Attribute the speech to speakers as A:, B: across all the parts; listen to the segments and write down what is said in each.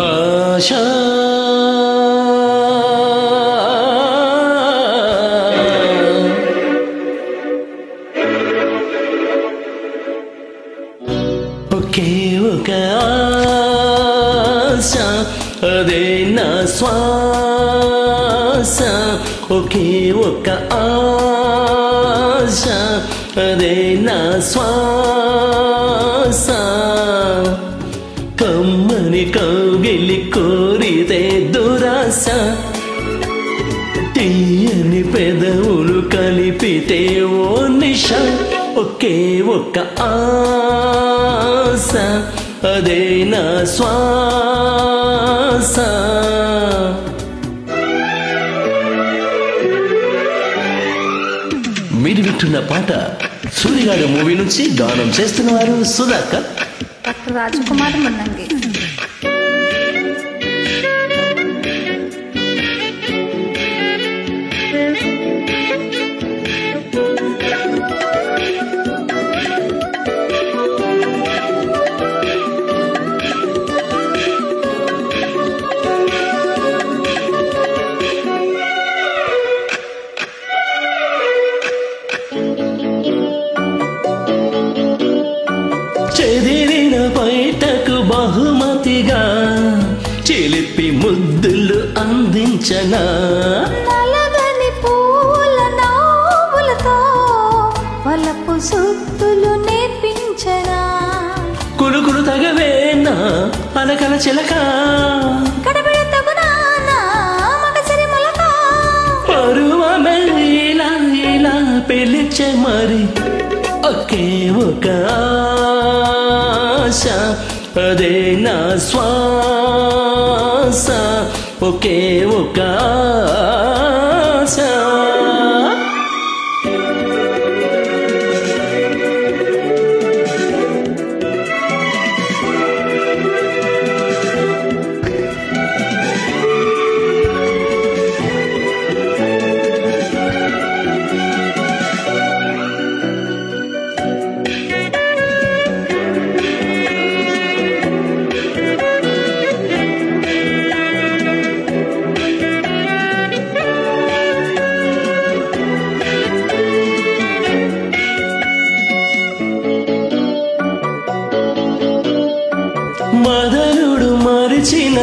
A: ఆశ ఒకే ఒక ఆశ అదే నా శ్వాస. ఒకే ఒక ఆశ అదే నా శ్వాస. కమ్మని కౌగిలి కోరితే దురాశ. తీయని పెదవులు కలిపితే ఓ నిష. ఒకే ఒక్క ఆశ అదే నా శ్వాస. మీరు వింటున్న పాట సూర్యగాడు మూవీ నుంచి గానం చేస్తున్నవారు సుధాకర్.
B: డాక్టర్ రాజకుమార్ మన్నంగి
A: చెదిరిన బయటకు బహుమతిగా చిలిపి ముద్దులు అందించనా?
B: నలగని పూల నవ్వులతో వలపు సుత్తులు నేర్పించనా?
A: కులుకులు తగవేనా? అలకల చిలక. పిలిచే మరి ఒకే ఒక ఆశ అదే నా శ్వాస ఒకే ఒక ఆశ.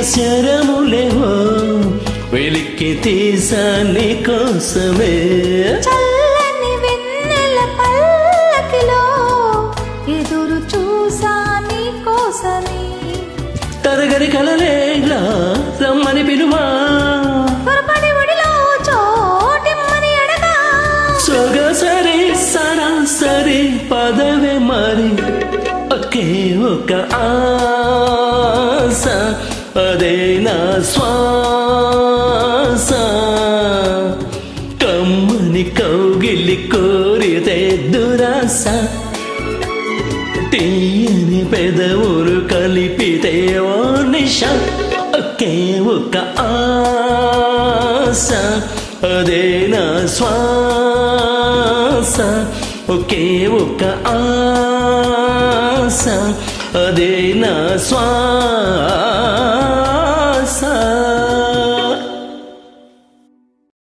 A: శరములేవో వెలికి తీసా నీ కోసమే.
B: చల్లని వెన్నెల పల్లకిలో ఎదురు చూసా నీ కోసమే.
A: తరగని కలలేలా రమ్మని పిలువా సొగసరి సరాసరి పదవే మరి ఒకే ఒక ఆశ. అదే నా శ్వాస. కమ్మని కౌగిలి కోరితే దురాస తీయని పెదవులు కలిపితే ఓ నిష. ఒకే ఒక ఆశ. అదే నా శ్వాస. ఒకే ఒక ఆశ. అదే నా శ్వాస.